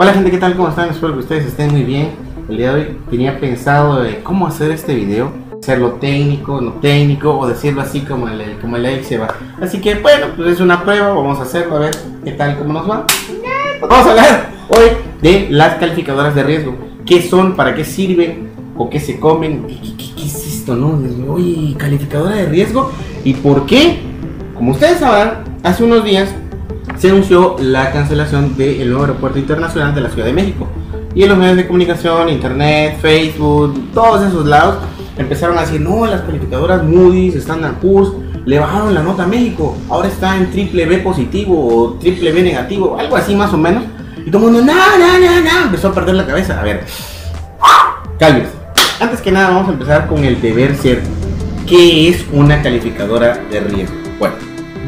Hola gente, ¿qué tal? ¿Cómo están? Espero que ustedes estén muy bien. El día de hoy tenía pensado de cómo hacer este video. Hacerlo técnico, no técnico, o decirlo así como el, como el se va. Así que bueno, pues es una prueba, vamos a hacerlo a ver qué tal, cómo nos va. Vamos a hablar hoy de las calificadoras de riesgo. ¿Qué son? ¿Para qué sirven? ¿O qué se comen? ¿Qué, es esto, no? Oye, calificadora de riesgo. ¿Y por qué? Como ustedes sabrán, hace unos días se anunció la cancelación del nuevo aeropuerto internacional de la Ciudad de México. Y en los medios de comunicación, internet, Facebook, todos esos lados, empezaron a decir, no, las calificadoras Moody's, Standard Poor's, le bajaron la nota a México, ahora está en triple B positivo o triple B negativo, algo así más o menos. Y todo el mundo, no, no, no, no, empezó a perder la cabeza. A ver, cálmese. Antes que nada, vamos a empezar con el deber ser. ¿Qué es una calificadora de riesgo? Bueno,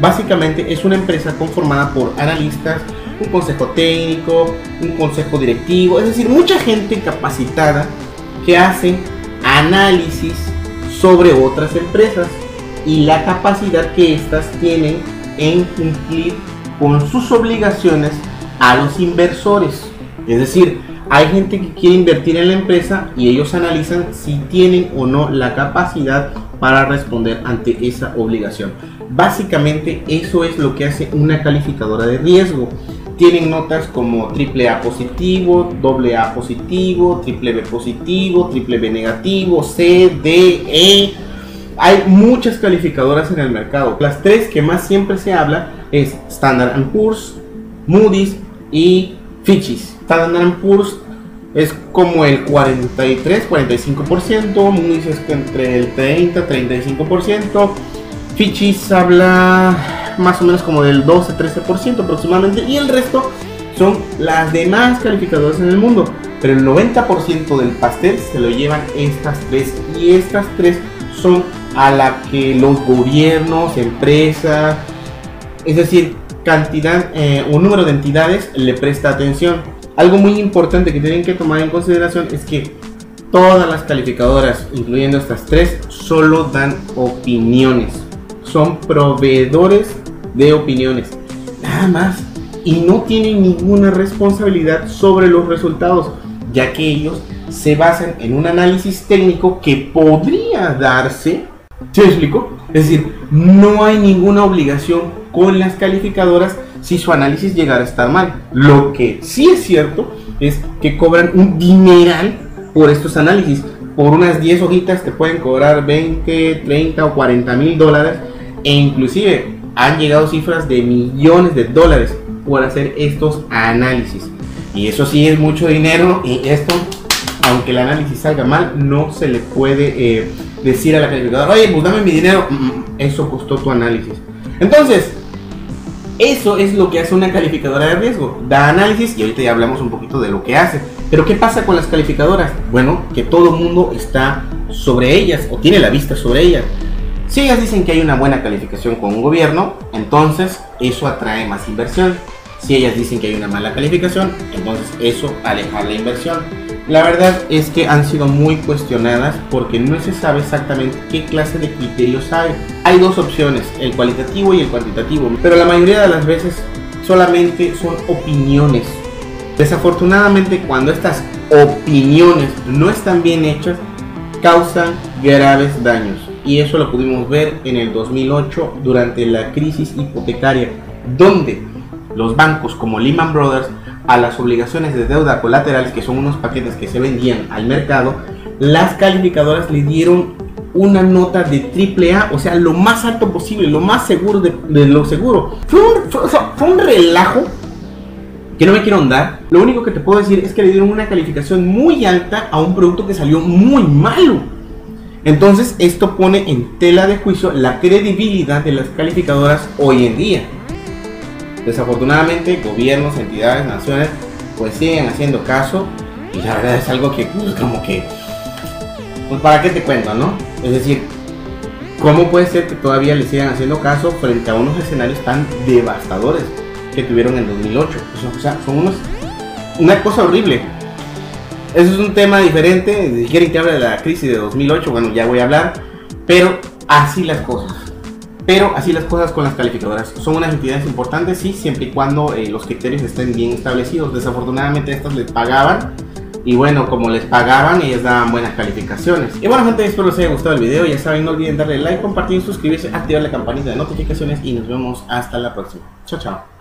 Básicamente es una empresa conformada por analistas, un consejo técnico, un consejo directivo, es decir, mucha gente capacitada que hace análisis sobre otras empresas y la capacidad que éstas tienen en cumplir con sus obligaciones a los inversores. Es decir, hay gente que quiere invertir en la empresa y ellos analizan si tienen o no la capacidad para responder ante esa obligación. Básicamente eso es lo que hace una calificadora de riesgo. Tienen notas como AAA positivo, AA positivo, triple B positivo, triple B negativo, C, D, E. Hay muchas calificadoras en el mercado. Las tres que más siempre se habla es Standard Poor's, Moody's y Fitch's. Standard Poor's es como el 43-45%, Moody's es entre el 30-35%, Fitch's habla más o menos como del 12-13% aproximadamente y el resto son las demás calificadoras en el mundo. Pero el 90% del pastel se lo llevan estas tres y estas tres son a la que los gobiernos, empresas, es decir, cantidad eh, o número de entidades le presta atención. Algo muy importante que tienen que tomar en consideración es que todas las calificadoras, incluyendo estas tres, solo dan opiniones. Son proveedores de opiniones. Nada más. Y no tienen ninguna responsabilidad sobre los resultados, ya que ellos se basan en un análisis técnico que podría darse. ¿Se explico? Es decir, no hay ninguna obligación con las calificadoras si su análisis llegara a estar mal. Lo que sí es cierto es que cobran un dineral por estos análisis. Por unas 10 hojitas te pueden cobrar 20, 30 o 40 mil dólares e inclusive han llegado cifras de millones de dólares por hacer estos análisis. Y eso sí es mucho dinero y esto, aunque el análisis salga mal, no se le puede eh, decir a la calificadora, oye, pues dame mi dinero, mm, mm, eso costó tu análisis. Entonces, eso es lo que hace una calificadora de riesgo. Da análisis y ahorita ya hablamos un poquito de lo que hace. Pero ¿qué pasa con las calificadoras? Bueno, que todo el mundo está sobre ellas o tiene la vista sobre ellas. Si ellas dicen que hay una buena calificación con un gobierno, entonces eso atrae más inversión. Si ellas dicen que hay una mala calificación, entonces eso aleja la inversión. La verdad es que han sido muy cuestionadas porque no se sabe exactamente qué clase de criterios hay. Hay dos opciones, el cualitativo y el cuantitativo, pero la mayoría de las veces solamente son opiniones. Desafortunadamente cuando estas opiniones no están bien hechas, causan graves daños. Y eso lo pudimos ver en el 2008 durante la crisis hipotecaria, donde los bancos como Lehman Brothers a las obligaciones de deuda colaterales, que son unos paquetes que se vendían al mercado, las calificadoras le dieron una nota de triple A, o sea, lo más alto posible, lo más seguro de, lo seguro. Fue un, relajo que no me quiero andar. Lo único que te puedo decir es que le dieron una calificación muy alta a un producto que salió muy malo. Entonces, esto pone en tela de juicio la credibilidad de las calificadoras hoy en día. Desafortunadamente, gobiernos, entidades, naciones, pues siguen haciendo caso y la verdad es algo que, pues, como que, pues, ¿para qué te cuento, no? Es decir, ¿cómo puede ser que todavía le sigan haciendo caso frente a unos escenarios tan devastadores que tuvieron en 2008? o sea, son unos, una cosa horrible. Eso es un tema diferente. Quieren que hable de la crisis de 2008, bueno, ya voy a hablar, pero así las cosas. Pero así las cosas con las calificadoras. Son unas entidades importantes, sí, siempre y cuando eh, los criterios estén bien establecidos. Desafortunadamente estas les pagaban. Y bueno, como les pagaban, ellas daban buenas calificaciones. Y bueno, gente, espero les haya gustado el video. Ya saben, no olviden darle like, compartir, suscribirse, activar la campanita de notificaciones. Y nos vemos hasta la próxima. Chao, chao.